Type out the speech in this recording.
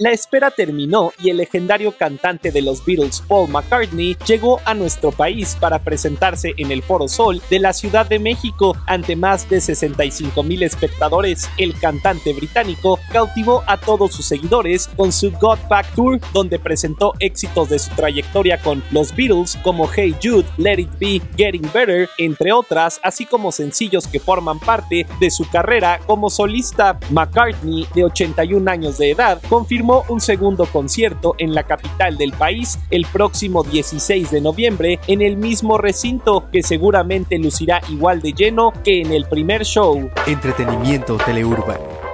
La espera terminó y el legendario cantante de los Beatles, Paul McCartney, llegó a nuestro país para presentarse en el Foro Sol de la Ciudad de México ante más de 65 mil espectadores. El cantante británico cautivó a todos sus seguidores con su Got Back Tour, donde presentó éxitos de su trayectoria con los Beatles como Hey Jude, Let It Be, Getting Better, entre otras, así como sencillos que forman parte de su carrera como solista. McCartney, de 81 años de edad, confirmó un segundo concierto en la capital del país el próximo 16 de noviembre en el mismo recinto que seguramente lucirá igual de lleno que en el primer show. Entretenimiento Teleurbano